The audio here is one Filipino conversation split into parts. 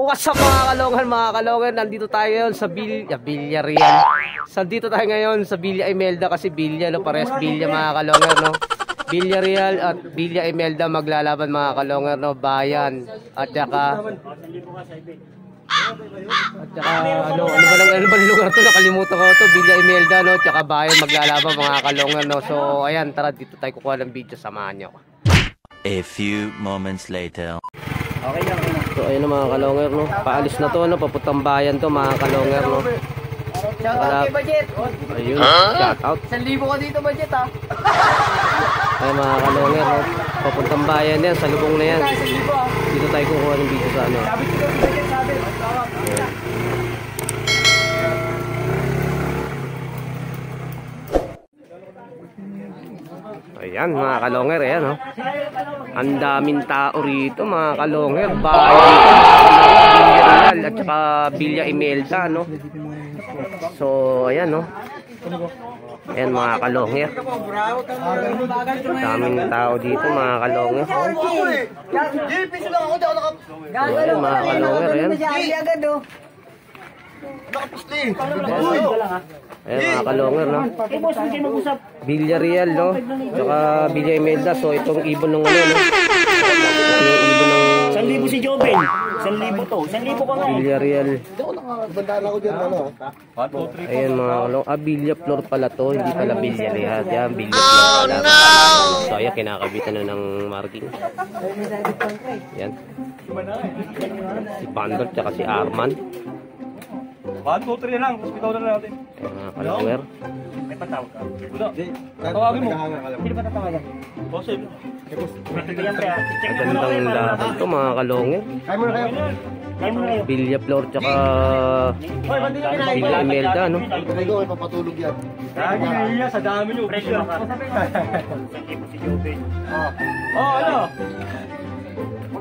what's up mga kalongan, mga kalongan? Nandito tayo ngayon sa Bil ya, Villarreal. Sa dito tayo ngayon sa Villa Imelda kasi Villa, no? Pares Villa mga kalongan, no? Villarreal at Villa Imelda maglalaban mga kalongan, no? Bayan. At saka... At saka, ano, ano ba lang, ano ba lugar to? Nakalimutan ko to. Villa Imelda, no? Tsaka Bayan maglalaban mga kalongan, no? So, ayan, tara, dito tayo kukuha ng video. Samahan ako. A few moments later. Okay lang. So ayun na mga kalonger no. Paalis na to no, papuntang bayan to mga kalonger no. Shout out kay Budget. Ayun, shout out. 1,000 ka dito, Budget ha. Ayun mga kalonger no. Papuntang bayan yan, sa lubong na yan. 1,000 ha. Dito tayo kukuha ng video sa ano. Sabi ko si Budget sabi. Tawag. Ayan mga kalonger, ayan no. Ang daming tao rito mga kalonger. Villarreal at saka Villa Imelda no. So ayan no. Ayan mga kalonger. Daming tao dito mga kalonger. Ayan mga kalonger, ayan. Hindi agad oh. Ayan mga kalonger no. Eh. Villarreal no. Tsaka Villa Imelda. So itong ibon ng ano no. Yung ibon ng 1,000 si Joven. 1,000 to. 1,000 ka nga eh. Villarreal. Ayan mga kalong. Ah, Villa Flor pala to. Hindi pala Villarreal. Yan, Villa Flor pala. So ayan, kinakabitan na ng marking. Yan. Si Pandor tsaka si Arman. 1, 2, 3 lang. Tapos bitaw na lang natin. Mga kalonger. May patawag ka. Wala. Tawagin mo. Hindi ba tatawagan? Possible. Kaya Magandang laban to mga kalonger. Kaya mo na kayo. Villa Flor tsaka Hoy, ba't di ka kinain? Villa Imelda no. Lagi na iya sa dami nyo. Presyo ka. 1,000 si Joven. Oh, ano?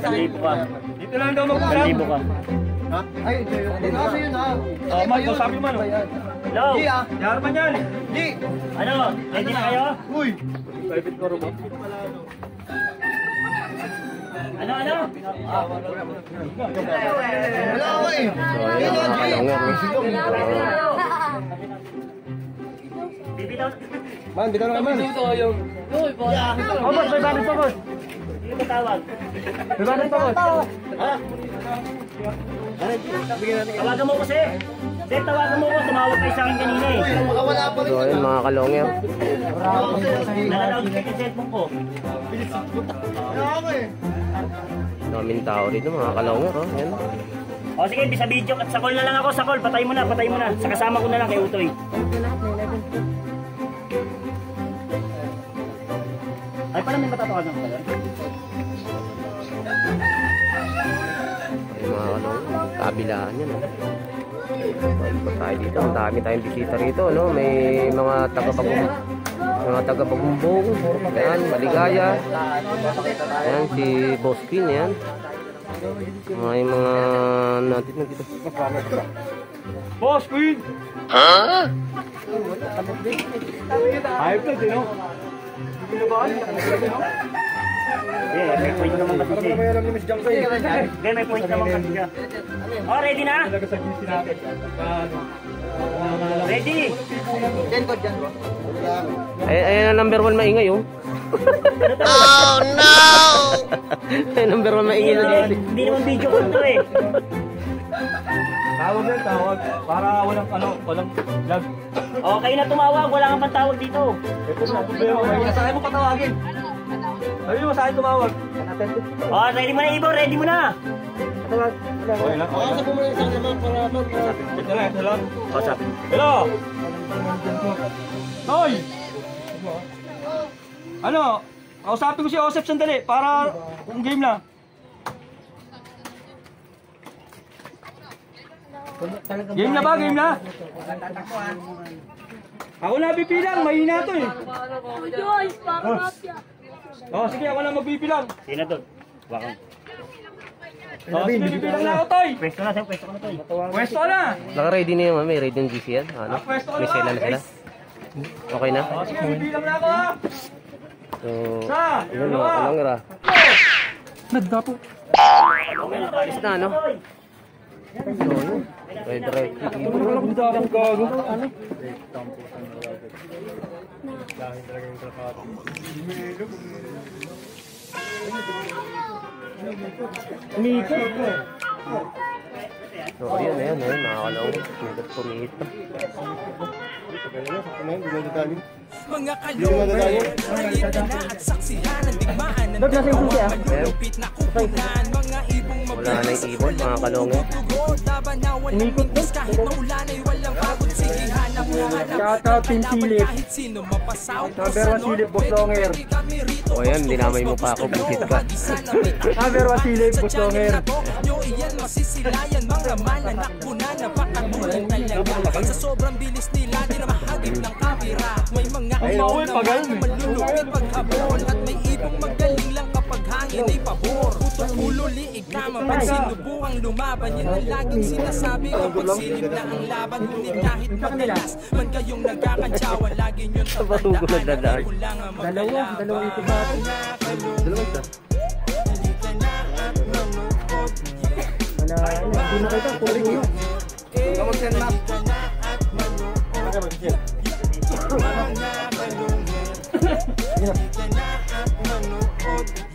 1,000 ka. Dito lang daw mag-grab. 1,000 ka. Oh, Mark, sabi mo ano? Hello? Yarman yan. Ano? Ready na kayo? Private car mo. Ano, ano? So ayan mga kalonger no. Bibitaw. Man, bitaw na man. Oh, boss, may banit pa, boss. Sino ba tawag? May banit pa, boss. Tawagan mo kasi. Sir, tawagan mo ko. Tumawag kayo sa akin kanina eh. So ayan mga kalonger. Nalalaw ko yung cellphone ko. Daming tao dito mga kalonger oh. O sige, sa video. Sa call na lang ako. Sa call. Patay mo na, patay mo na. Sa kasama ko na lang kay Utoy. Ay, parang may matatawagan ko pala. Ayun Kabilaan yan oh. Balik tayo dito. Ang dami tayong bisita rito no. May mga taga-bagong mga taga-bagumbong. Ayan, maligaya. Ayan, si Boss Queen, ayan. May mga natin na dito. Boss, Queen. Ayop na, Eh, may point naman kasi siya. eh. alam ni Miss Jang sa'yo. Hindi, may point naman kasi siya. Oh, ready na? Talaga sa GC natin. Ano? Ready? Ay, ayan ang number one maingay oh. Ay, number one maingay na dito. Hindi naman video call to eh. Tawag yan, tawag. Para walang, ano, walang lag. O, kayo na tumawag. Wala kang pantawag dito. Ito na, problema. May sa akin mo patawagin. Sabi mo sa akin tumawag. O, ready mo na, Ibo. Ready mo na. Okay na, okay na. Ito lang, ito lang. What's up? Hello! Hoy! Ano? Kausapin ko si Joseph sandali para kung game na. Game na ba? Game na? Ako na bibilang, mahina to eh. Oh, sige, ako na magbibilang. Sino to? Bakit? Oh, sige, bibilang na ako, Toy. Pwesto na, sir. Pwesto ko na to. eh. Pwesto na. Naka-ready na yung may ready ng GC yan. Ano? Pwesto May na sela na sila. Okay na? Oh, sige, bibilang na ako ha. So, mga dalawa. kalangera. Nagdapo. Alis na, ano? Red red. Walang dahong gago. Ano? Umikot ko. So, ayun, ayun, ayun, mga kalong. Pumikot, pumikot. Mga kalooban, halita na at saksihan ang digmaan ng dalawang malulupit na kupunan Mga ibong Wala na yung ibon, mga kalong. magtutugod Laban na walang mintis kahit maulan ay walang pagod. Sige hanap na hanap Shout out, Team Kalaban Silip. kahit sino mapasaw Number one, Silip, Boslonger. O ayan, dinamay mo pa ako, busit ka. Boslonger. Nyo iyan masisilayan Mga mananakbo na napakatulong talaga Sa sobrang bilis nila di na mahagip ng kamera May mga ibon na malulupit paghabol At may ibong magaling lang kapag hangin ay pabor ulo liig tama pag sinubuang lumaban Yan ang laging sinasabi kapag silip na ang laban Ngunit kahit madalas man kayong nagkakantsawan Lagi nyo'n Batugod na tatandaan dadaan. Ako lang ang Dalawa, magdala dalawa ito ba? Dalawa isa. Halika na at manuot Wala, hindi na kita. Puro ko.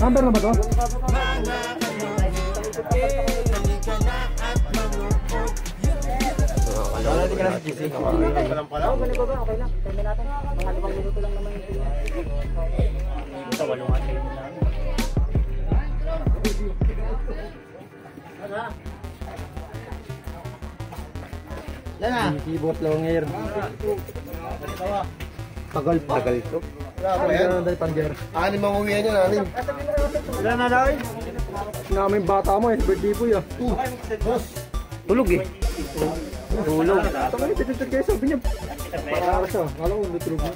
Number na ba to? Mga kalong. Ito, walong atay mo lang. Keyboard longer. Tagal pa. Tagal to. Ano dahil panger? Anim ang uwihan niya, anim. Wala na lang. Namin bata mo eh. Birthday po yun. Tulog eh. Tulog. Tama niya, titigtag kayo. Sabi niya. Para siya. Alam ko, natulog na.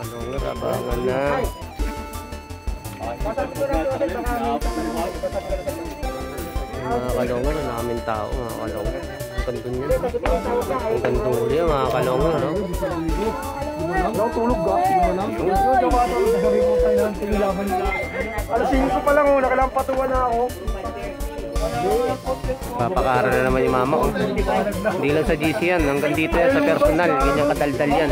Kalong, abangan na. Mga kalongan, ang daming tao, mga kalongan. Ang gandun yan. Ang gandun yan, mga kalongan, no? Wala ko tulog tingilaban nila. Alas 5 pa lang oh. Nakalampatuwa na ako. Papakara na naman yung mama, oh. Hindi lang sa GC yan, hanggang dito yan sa personal. Ganyan kadaldal yan.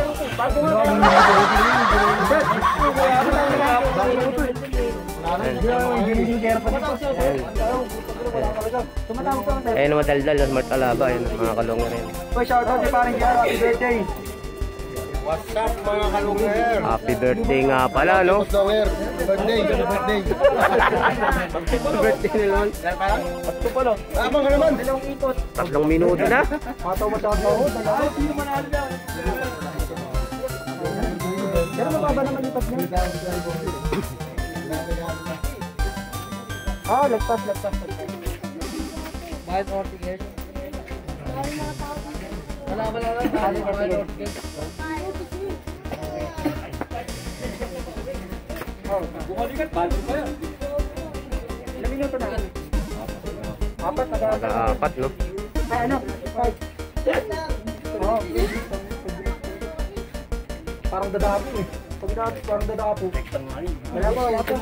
Ayan naman daldal, smart alaba, ayan, mga kalongan yan. Boy, shoutout si parang Kiara. Happy birthday. What's up mga kalunger? Happy birthday nga pala, no? Donger, birthday, birthday. Happy birthday na naman. Ito pala. Tama ka naman. Tatlong minuto na. Mataw masyado ako. Dalawa. Pero mababa naman lipat niya. Ah, lagpas, lagpas, lagpas. Bakit orting hair? Wala, wala, wala. Bakit orting Bumalikan, bago pa yan. Ilang minuto na? Apat na Apat, no? Ay, ano? Five. Oo. Parang dadapo eh. Pag dadapo, parang dadapo. Wala pa, wala pa.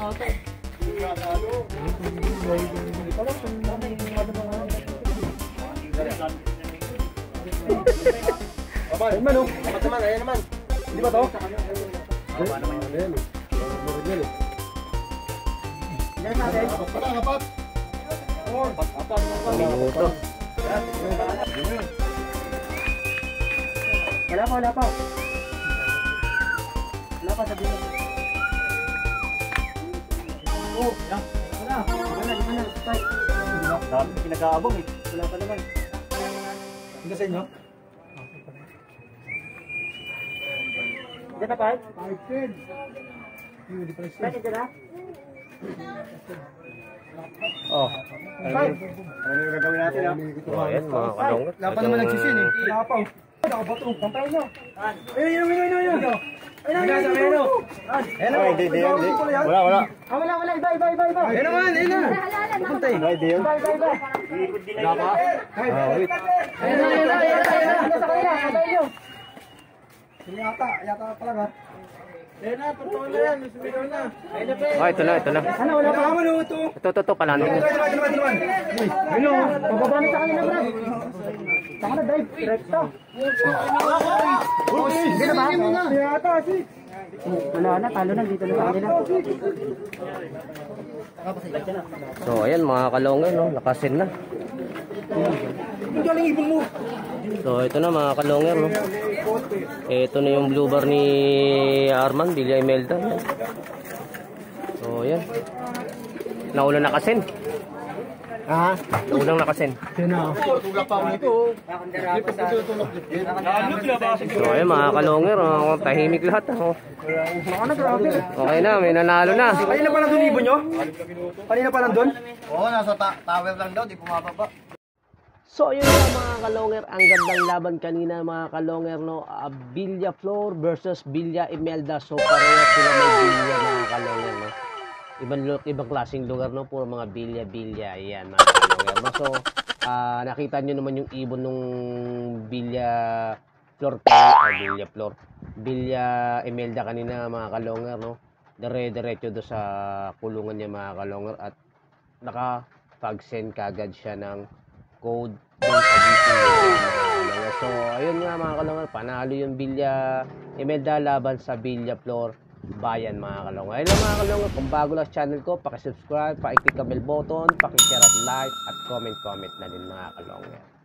Ayun man oh. Dapat naman, ayan naman. Di ba to? Yan natin. Pala, kapat. Minuto. Wala pa, wala pa. Wala pa, sabi mo. Oh, wala. Wala. Wala, lima na. Five. Dami pinag-aabong eh. Wala pa naman. Hindi sa inyo? Na. Hindi pa rin. Five, na? Oh. Ano yung gagawin natin ha? Oh, ayan, mga kalongan. Wala pa naman nagsisin eh. Wala pa. Nakabato. Pampayin nyo. Ayun, ayun, ayun, ayun, ayun. Ayun, ayun, ayun, ayun. Ayun, Ay, hindi, hindi, hindi. Wala, wala. Ah, wala, wala. Iba, iba, iba, iba. Ayun naman, ayun na. Pupunta eh. Hindi yun. Iba, iba, iba. Wala pa? Ah, wait. Ayun na, ayun na, ayun na, ayun na. Nasa kanila, antayin nyo. Sige, yata, yata pa lang ha. Oh, ito na, ito na. Ano, wala pa oh, ito. Ito, ito, ito, palanding. Ito ito naman, ito naman. Ano, pababa na sa kanila, bro. Saka na, dive, direkta. Hindi na ba? Hindi ata, si. Wala na, talo na dito na sa kanila. So, ayan mga kalongger, no? Nakasin na. Ang galing ibon mo. So, ito na mga kalongger, no? Ito na yung blue bar ni Arman, Villa Imelda. Yan. So, ayan. Nauna nakasin. Ha? Naunang nakasin. Sino? So, ayan mga kalongger, oh, tahimik lahat. Oh. Na. Okay na, may nanalo na. Kanina pa lang doon ibon nyo? Kanina pa lang doon? Oo, nasa tower lang daw, di bumababa. So, yun nga mga kalongger, ang gandang laban kanina mga kalongger, no? Uh, Villa Flor versus Villa Imelda. So, parehas sila may Villa mga kalongger, no? Ibang, lu- ibang klaseng lugar, no? Puro mga Villa, Villa, ayan mga kalongger, no? So, ah, nakita nyo naman yung ibon nung Villa Flor, ah, Villa Flor, Villa Imelda kanina mga kalongger, no? Dire-diretso do sa kulungan niya mga kalongger at naka-pag-send kagad siya ng code. So, ayun nga mga kalungan, panalo yung Villa Imelda laban sa Villa Flor Bayan mga kalungan. Ayun lang mga kalungan, kung bago lang channel ko, pakisubscribe, pakiclick ang bell button, pakishare at like, at comment-comment na din mga kalungan.